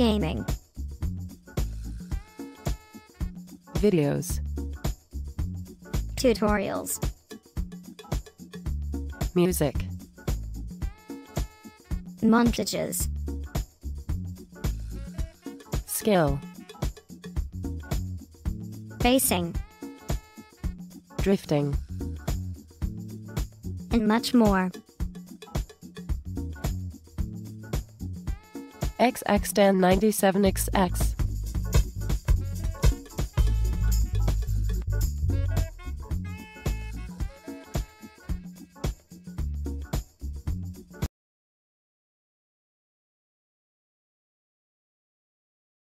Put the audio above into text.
gaming, videos, tutorials, music, montages, skill, racing, drifting, and much more. XX Dan 97XX.